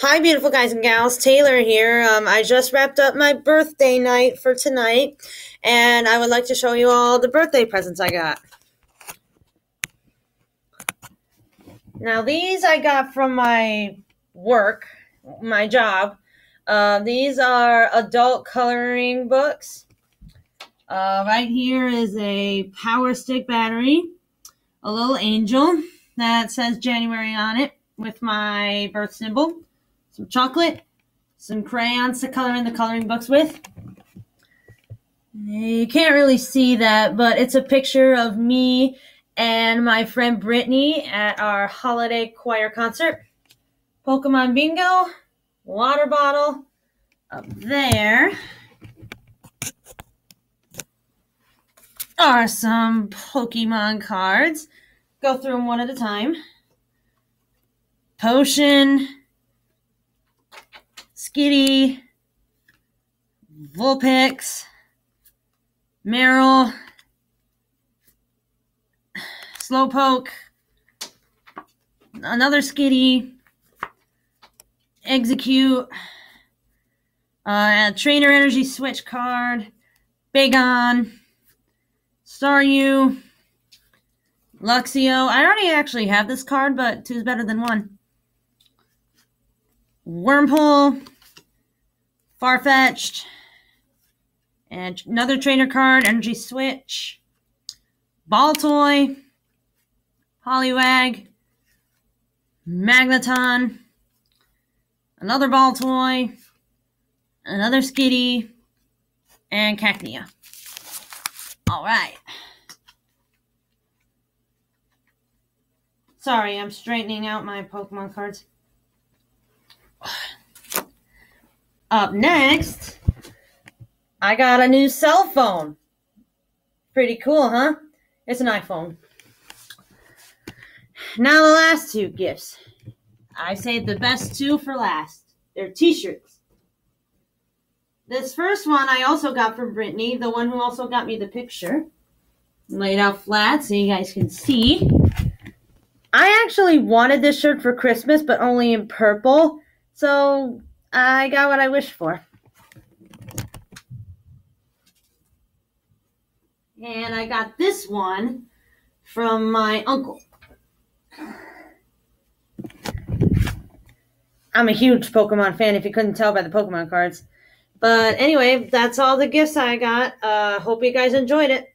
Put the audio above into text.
Hi, beautiful guys and gals. Taylor here. Um, I just wrapped up my birthday night for tonight, and I would like to show you all the birthday presents I got. Now, these I got from my work, my job. Uh, these are adult coloring books. Uh, right here is a power stick battery, a little angel that says January on it with my birth symbol some chocolate, some crayons to color in the coloring books with. You can't really see that, but it's a picture of me and my friend Brittany at our holiday choir concert. Pokemon Bingo, water bottle up there are some Pokemon cards. Go through them one at a time. Potion, Skitty, Vulpix, Marill, Slowpoke, another Skitty, Exeggcute, uh, Trainer Energy Switch card, Bagon, Staryu, Luxio. I already actually have this card, but two's better than one. Wurmple, Farfetch'd, and another trainer card, Energy Switch, Baltoy, Poliwag, Magneton, another Baltoy. another Skitty, and Cacnea. All right. Sorry, I'm straightening out my Pokemon cards. Up next, I got a new cell phone. Pretty cool, huh? It's an iPhone. Now, the last two gifts. I saved the best two for last. They're t shirts. This first one I also got from Brittany, the one who also got me the picture. Laid out flat so you guys can see. I actually wanted this shirt for Christmas, but only in purple. So I got what I wished for. And I got this one from my uncle. I'm a huge Pokemon fan, if you couldn't tell by the Pokemon cards. But anyway, that's all the gifts I got. Uh, hope you guys enjoyed it.